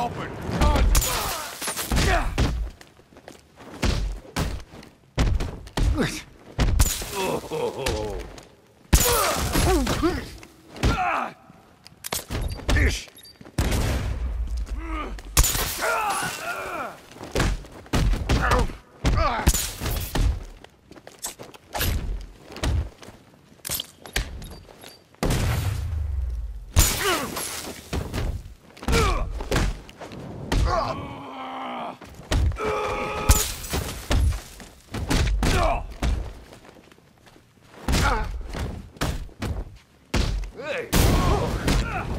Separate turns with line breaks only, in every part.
Open. Done. Oh. Hey.
Oh.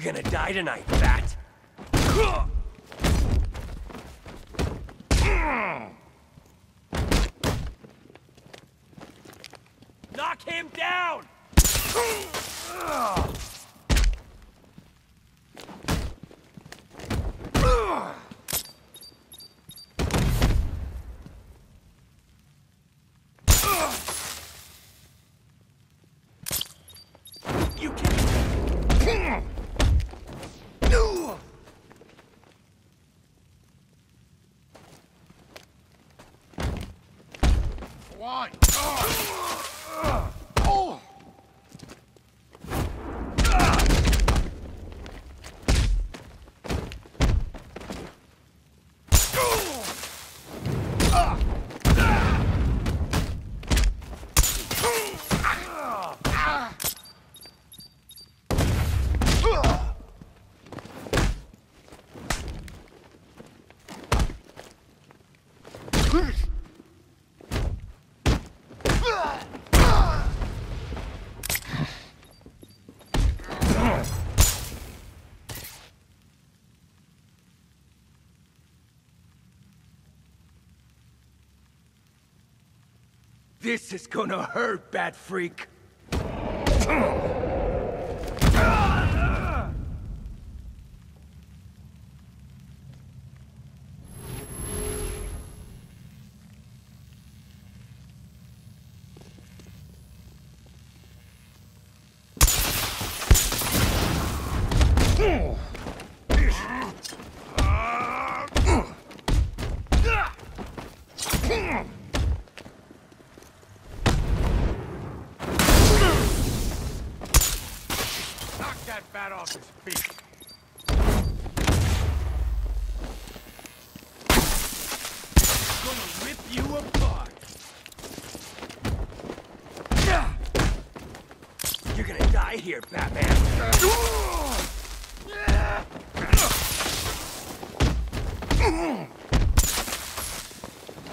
You're gonna die tonight, Bat. Knock him down! You can...
Why? Oh.
This is gonna hurt, Bat Freak.
Knock that bat off his feet.
gonna rip you apart. You're gonna here, Batman.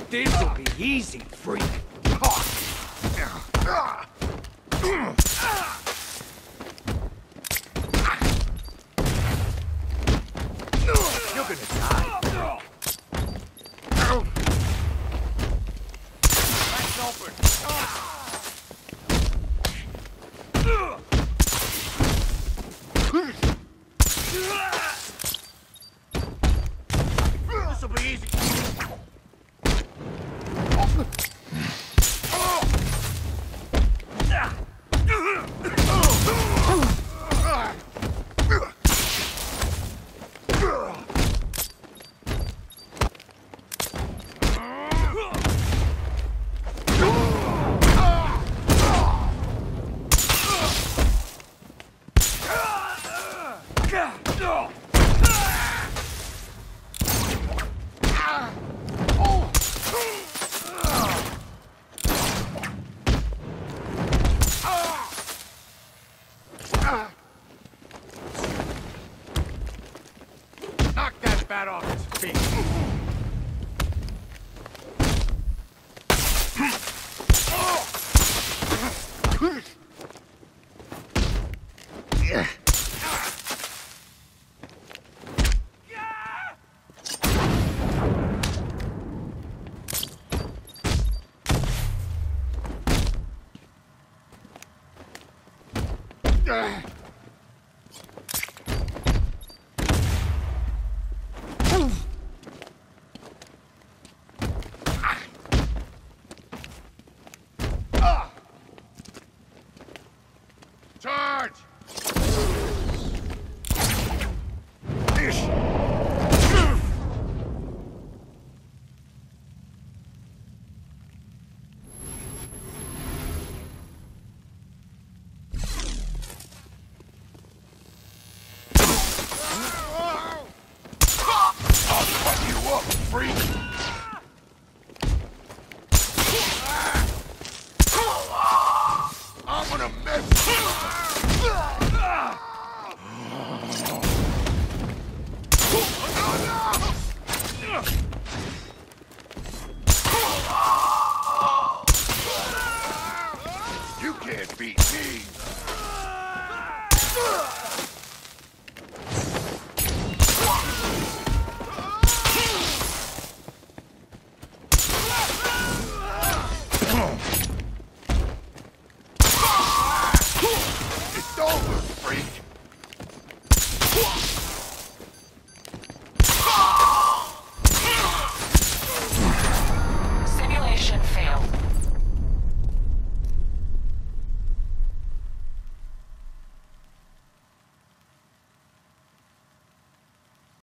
This'll be easy, freak. bat off his
feet. freak! I'm gonna mess
you up!